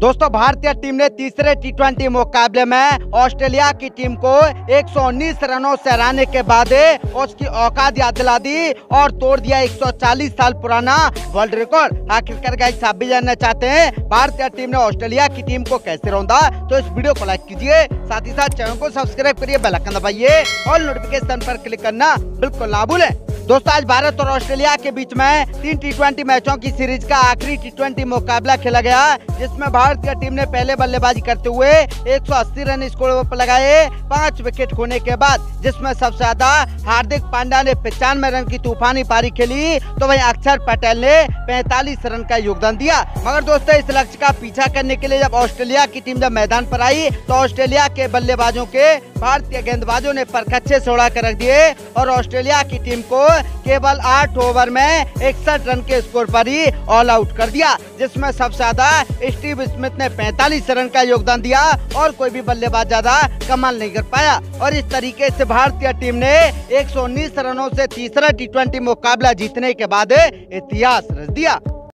दोस्तों, भारतीय टीम ने तीसरे टी मुकाबले में ऑस्ट्रेलिया की टीम को 119 रनों से हराने के बाद उसकी औकात याद दिला दी और तोड़ दिया 140 साल पुराना वर्ल्ड रिकॉर्ड। आखिरकार आप भी जानना चाहते हैं, भारतीय टीम ने ऑस्ट्रेलिया की टीम को कैसे रौंदा? तो इस वीडियो को लाइक कीजिए, साथ ही साथ चैनल को सब्सक्राइब करिए बेलकन दबाइए और नोटिफिकेशन पर क्लिक करना बिल्कुल ना भूलें। दोस्तों, आज भारत और ऑस्ट्रेलिया के बीच में तीन टी मैचों की सीरीज़ का आखिरी टी मुकाबला खेला गया, जिसमें भारतीय टीम ने पहले बल्लेबाजी करते हुए 180 रन स्कोर पर लगाए पाँच विकेट खोने के बाद, जिसमें सबसे ज़्यादा हार्दिक पांड्या ने पचानवे रन की तूफानी पारी खेली तो वहीं अक्षर पटेल ने 45 रन का योगदान दिया। मगर दोस्तों, इस लक्ष्य का पीछा करने के लिए जब ऑस्ट्रेलिया की टीम जब मैदान पर आई तो ऑस्ट्रेलिया के बल्लेबाजों के भारतीय गेंदबाजों ने परखच्चे से उड़ा कर रख दिए और ऑस्ट्रेलिया की टीम को केवल आठ ओवर में इकसठ रन के स्कोर पर ही ऑल आउट कर दिया, जिसमें सबसे ज़्यादा स्टीव स्मिथ ने 45 रन का योगदान दिया और कोई भी बल्लेबाज ज़्यादा कमाल नहीं कर पाया। और इस तरीके से भारतीय टीम ने 119 रनों से तीसरा टी मुकाबला जीतने के बाद इतिहास रच दिया।